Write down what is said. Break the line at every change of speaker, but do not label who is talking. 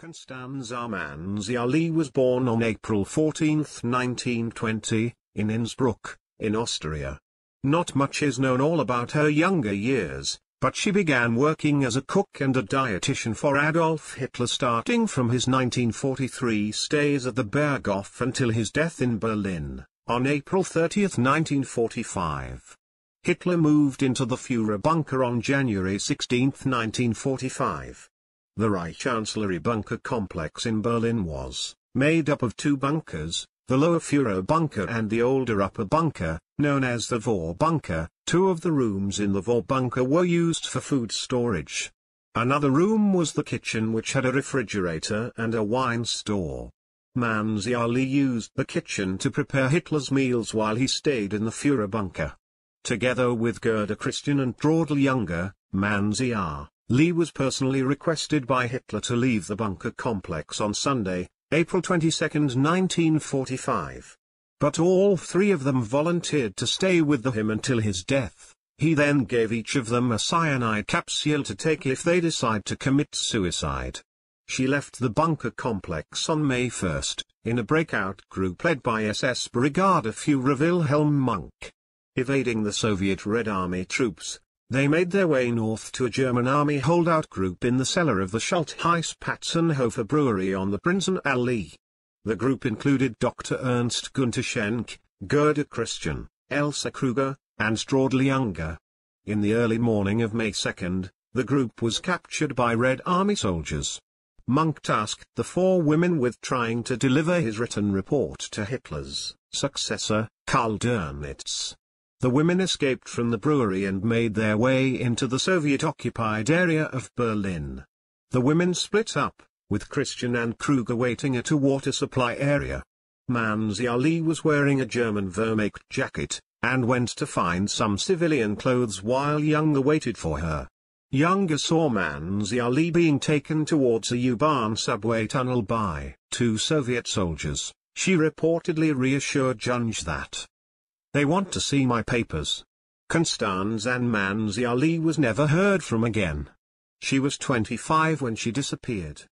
Constanze Manziarly was born on April 14, 1920, in Innsbruck, in Austria. Not much is known all about her younger years, but she began working as a cook and a dietitian for Adolf Hitler starting from his 1943 stays at the Berghof until his death in Berlin, on April 30, 1945. Hitler moved into the Führer bunker on January 16, 1945. The Reich Chancellery bunker complex in Berlin was made up of two bunkers, the lower Führer bunker and the older upper bunker, known as the Vor bunker. Two of the rooms in the Vor bunker were used for food storage. Another room was the kitchen which had a refrigerator and a wine store. Manziarly used the kitchen to prepare Hitler's meals while he stayed in the Führer bunker. Together with Gerda Christian and Traudl Junge, Manziar Lee was personally requested by Hitler to leave the bunker complex on Sunday, April 22, 1945. But all three of them volunteered to stay with him until his death. He then gave each of them a cyanide capsule to take if they decide to commit suicide. She left the bunker complex on May 1, in a breakout group led by SS Brigade Führer Wilhelm Mohnke. Evading the Soviet Red Army troops, they made their way north to a German army holdout group in the cellar of the Schultheiss-Patzenhofer brewery on the Prinzenallee. The group included Dr. Ernst Günther Schenk, Gerda Christian, Elsa Kruger, and Traudl Junge. In the early morning of May 2, the group was captured by Red Army soldiers. Mohnke tasked the four women with trying to deliver his written report to Hitler's successor, Karl Dönitz. The women escaped from the brewery and made their way into the Soviet-occupied area of Berlin. The women split up, with Christian and Kruger waiting at a water supply area. Manziarly was wearing a German Wehrmacht jacket, and went to find some civilian clothes while Junge waited for her. Junge saw Manziarly being taken towards a U-Bahn subway tunnel by two Soviet soldiers. She reportedly reassured Junge that they want to see my papers. Constanze Manziarly was never heard from again. She was 25 when she disappeared.